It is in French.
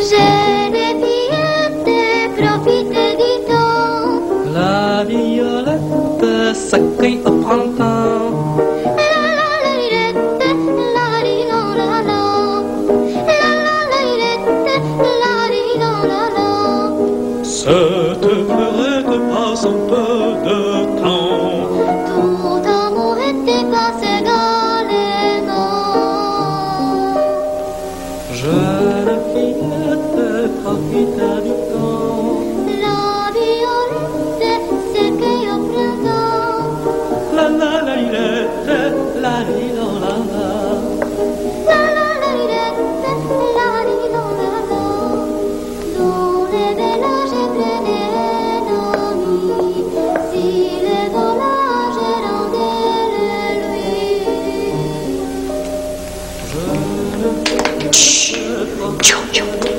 Geneviève profite du temps. La violette s'accueille au printemps. Cette fenêtre passe un peu de temps. la violette, c'est que au printemps. La la la, la, la, la. 嘘，求求。